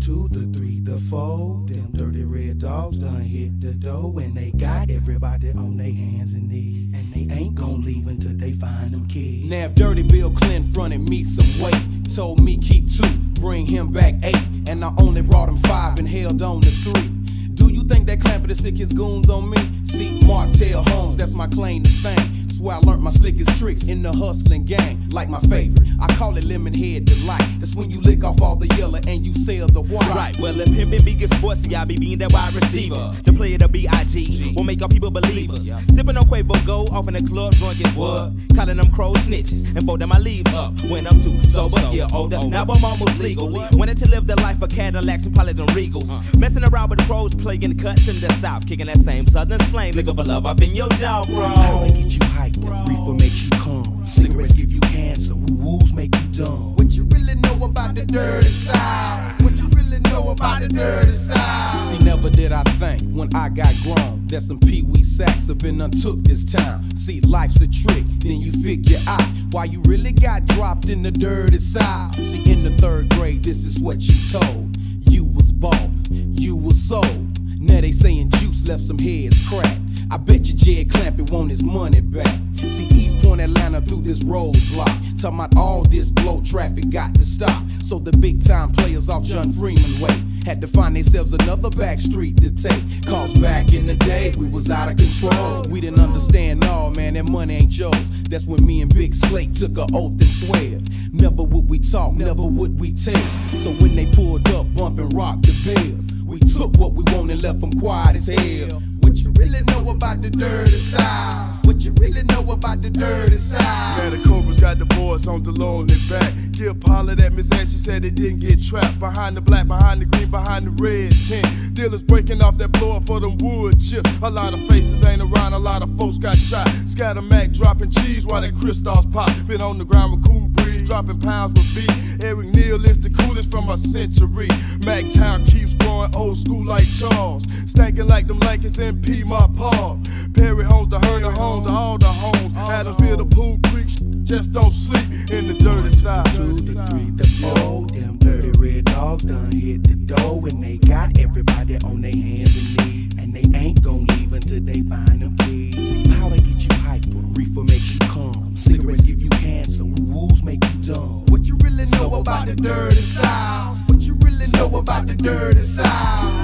two, the three, the four. Them dirty red dogs done hit the door and they got everybody on their hands and knees. And they ain't gon' leave until they find them kids. Now if Dirty Bill Clinton fronted me some weight, told me keep two, bring him back eight, and I only brought him five and held on to three. Do you think that Clamper the sick his goons on me? See, Martell Holmes, that's my claim to fame. That's where I learned my slickest tricks in the hustling gang, like my favorite. I call it lemon head delight. That's when you lick off all the yellow and you sell the white. Right, well, if pimpin' be get sportsy, I be being that wide receiver. The player, the B.I.G. will make all people believers. Sippin' on Cuervo Gold off in the club, drunk as what? Calling them crow snitches and folding my leave up. When I'm too sober, yeah, older. Now I'm almost legal. Wanted to live the life of Cadillacs and Pilots and Regals. Uh. Messing around with the pros, playing cuts in the South. Kicking that same southern slang, looking for love up in your jaw, bro. get you hyper, reefer makes you calm. Cigarettes give you cancer, woo-woos make you dumb. What you really know about the dirty side? What you really know about the dirty side? See, never did I think when I got grown that some Pee Wee sacks have been untook this time. See, life's a trick, then you figure out why you really got dropped in the dirty side. See, in the third grade, this is what you told. You was bought, you was sold. Now they saying Juice left some heads cracked. I bet you Jed Clampett want his money back. See, East Point Atlanta through this roadblock. Talking about all this blow traffic got to stop. So the big time players off John Freeman way had to find themselves another back street to take. Cause back in the day, we was out of control. We didn't understand, no, man, that money ain't yours. That's when me and Big Slate took a oath and swear. Never would we talk, never would we tell. So when they pulled up, bumping rock the bells, we took what we wanted left them quiet as hell. Really know about the dirty side? What you really know about the dirty side? Man, the Cobras got the boys on the low and back. Give hollered at Miss Ash, she said they didn't get trapped. Behind the black, behind the green, behind the red tent. Dealers breaking off that blower for them wood chips. A lot of faces ain't around, a lot of folks got shot. Scatter Mac dropping cheese while the crystals pop. Been on the ground with cool breeze, dropping pounds with beat. Eric Neal is the coolest from a century. Mac Town keeps growing old school like Charles. Stankin' like them Lakers in P, my paw. Perry homes, the Herndon homes, to all the homes. Adamsville, the Pool Creek, just don't sleep in the dirty side. two, the three, the four. Them dirty red dogs done hit the door and they got everybody on their hands and knees. And they ain't gon' leave until they find them kids. See, powder get you hyper, reefer makes you calm. Cigarettes give you cancer, woo-woos make you dumb. What you really know about the dirty side? About the dirty side?